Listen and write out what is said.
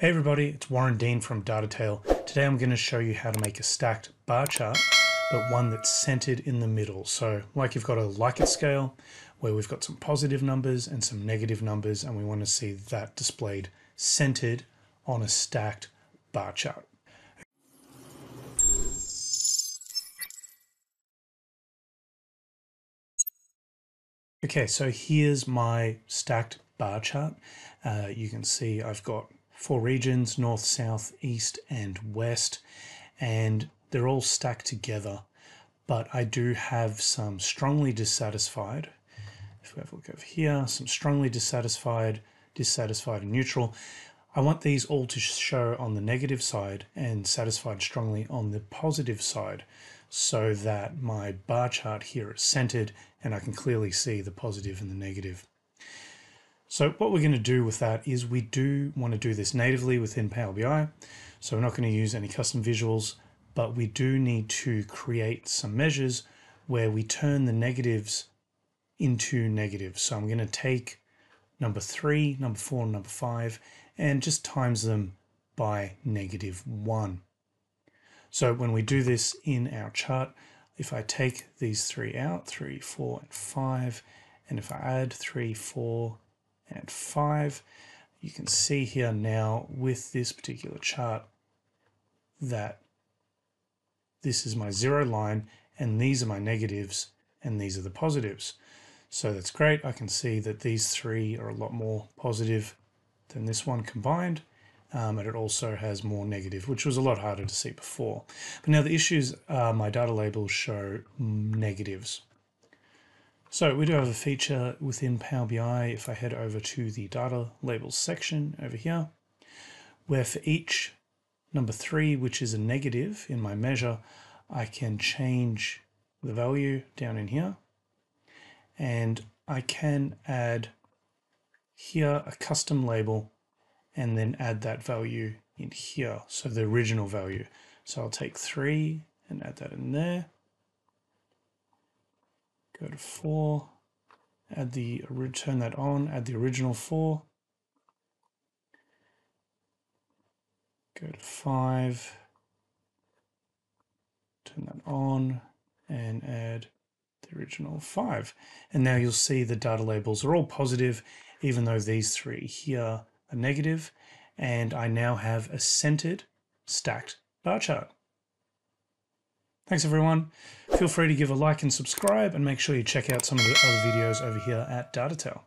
Hey everybody, it's Warren Dean from DataTale. Today I'm going to show you how to make a stacked bar chart, but one that's centered in the middle. So like you've got a Likert scale where we've got some positive numbers and some negative numbers and we want to see that displayed centered on a stacked bar chart. Okay, so here's my stacked bar chart. Uh, you can see I've got four regions, north, south, east, and west, and they're all stacked together. But I do have some strongly dissatisfied. If we have a look over here, some strongly dissatisfied, dissatisfied, and neutral. I want these all to show on the negative side and satisfied strongly on the positive side so that my bar chart here is centered and I can clearly see the positive and the negative. So what we're going to do with that is we do want to do this natively within Power BI. So we're not going to use any custom visuals, but we do need to create some measures where we turn the negatives into negatives. So I'm going to take number three, number four, and number five, and just times them by negative one. So when we do this in our chart, if I take these three out, three, four, and five, and if I add three, four, and 5. You can see here now with this particular chart that this is my zero line and these are my negatives and these are the positives. So that's great. I can see that these three are a lot more positive than this one combined. Um, and it also has more negative, which was a lot harder to see before. But now the issues are my data labels show negatives. So we do have a feature within Power BI if I head over to the data labels section over here, where for each number three, which is a negative in my measure, I can change the value down in here. And I can add here a custom label and then add that value in here. So the original value. So I'll take three and add that in there. Go to four, add the, turn that on, add the original four. Go to five, turn that on and add the original five. And now you'll see the data labels are all positive, even though these three here are negative. And I now have a centered stacked bar chart. Thanks everyone. Feel free to give a like and subscribe and make sure you check out some of the other videos over here at DataTale.